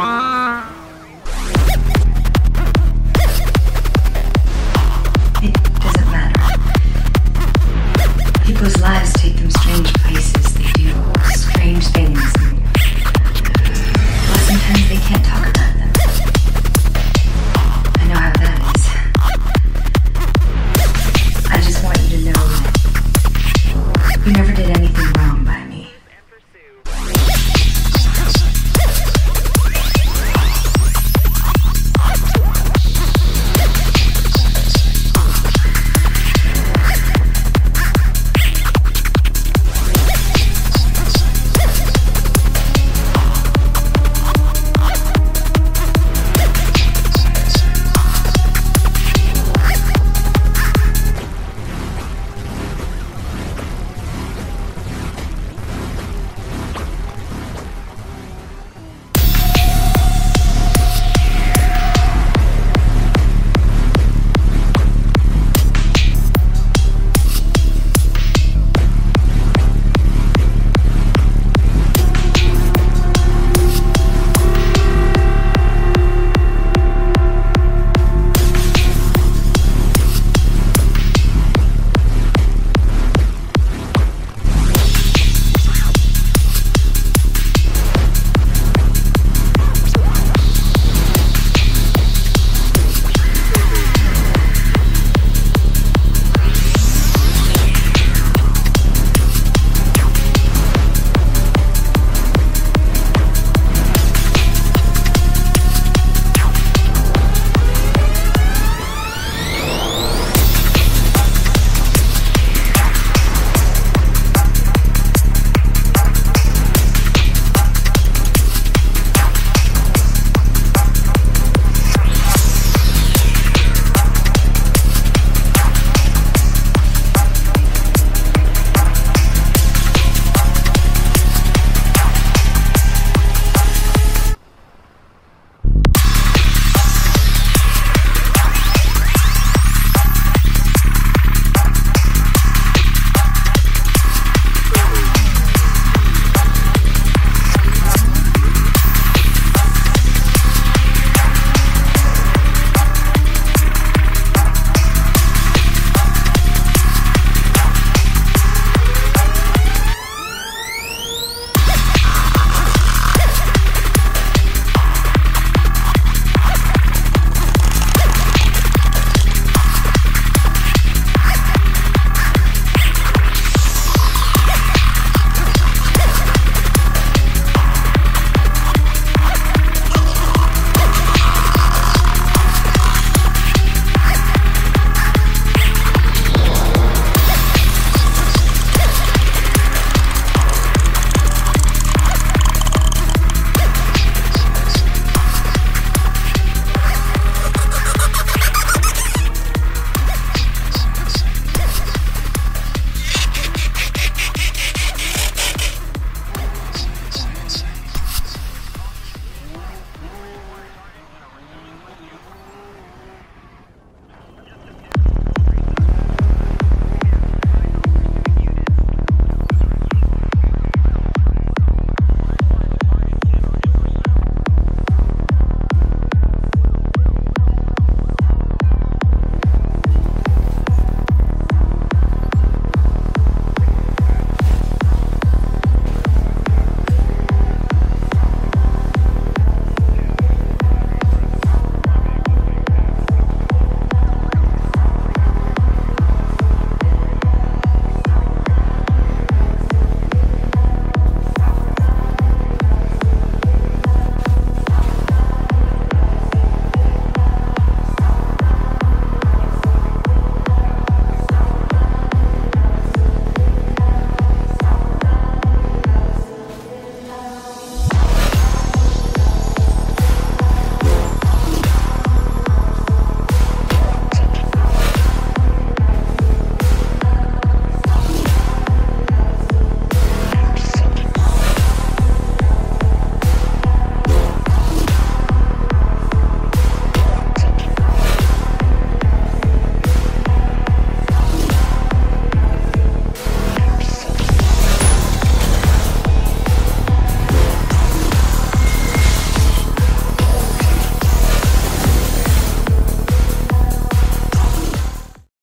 Wow.